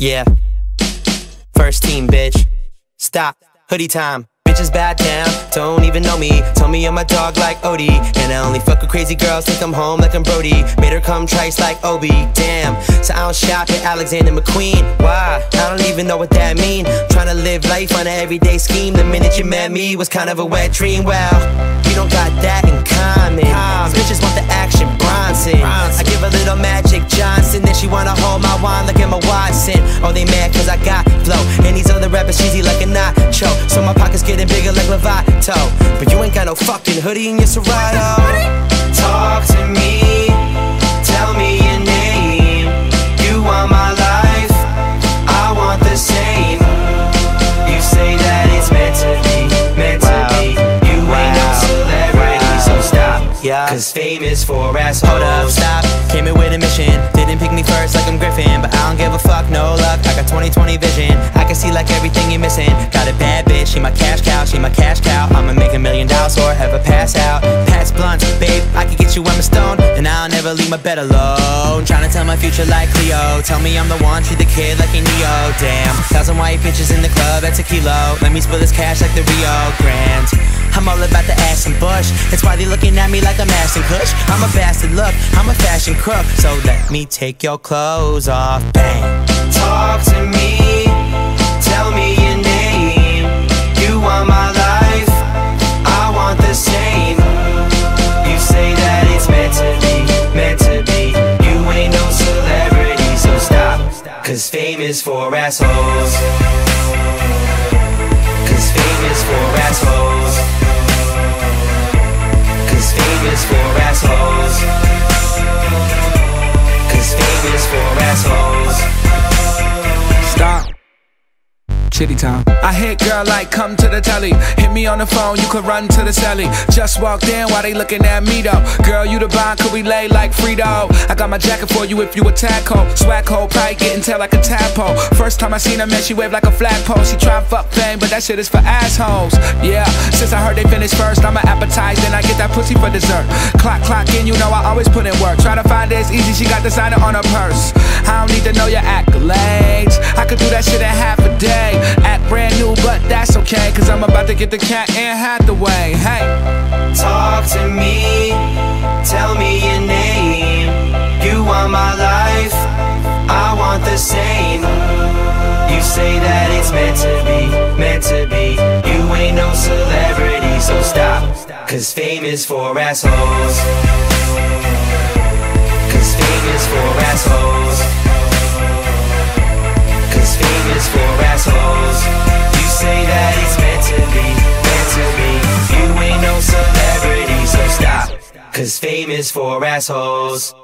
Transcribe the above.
Yeah. First team, bitch. Stop. Hoodie time. Bitches bad down, don't even know me. Tell me I'm a dog like Odie. And I only fuck with crazy girls, think I'm home like I'm Brody. Made her come trice like Obi. Damn, so I don't shop at Alexander McQueen. Why? I don't even know what that mean. Trying to live life on an everyday scheme. The minute you met me was kind of a wet dream. Well, we don't got that in common. These bitches want the action, Bronson. I give a little magic cheesy like a nacho. So my pockets getting bigger like Lovato. But you ain't got no fucking hoodie in your Serato. Talk to me, tell me your name. You want my life, I want the same. You say that it's meant to be, meant to be. You ain't no celebrity, so stop. Yeah. Cause fame is for assholes. Hold up, stop. Came in with a mission. Didn't pick me first like I'm Griffin. But I don't give a fuck, no luck. I got 2020 vision. I can see like everything you're missing. Got a bad bitch, she my cash cow, she my cash cow. I'ma make a million dollars or have a pass out. Pass blunt, babe, I can get you Emma Stone. And I'll never leave my bed alone. Trying to tell my future like Cleo. Tell me I'm the one, treat the kid like a Neo. Damn, thousand white bitches in the club, that's a kilo. Let me spill this cash like the Rio Grande. I'm all about the ass and bush. That's why they looking at me like I'm and kush. I'm a bastard, look, I'm a fashion crook. So let me take your clothes off, bang. Talk to me, tell me your name. You want my life, I want the same. You say that it's meant to be, meant to be. You ain't no celebrity, so stop. Cause fame is for assholes. Chitty time. I hit girl like come to the telly. Hit me on the phone, you could run to the celly. Just walked in while they looking at me though. Girl, you the bond, could we lay like Frito? I got my jacket for you if you a taco. Swag hole, probably getting tail like a tadpole. First time I seen her, man, she waved like a flagpole. She try fuck fame, but that shit is for assholes. Yeah, since I heard they finished first, I'm an appetize, then I get that pussy for dessert. Clock, clock in, you know I always put in work. Try to find it's easy, she got designer on her purse. I don't need to know your accolades. I I'm about to get the cat in Hathaway. Hey. Talk to me, tell me your name. You want my life, I want the same. You say that it's meant to be, meant to be. You ain't no celebrity, so stop. Cause fame is for assholes. Cause fame is for assholes.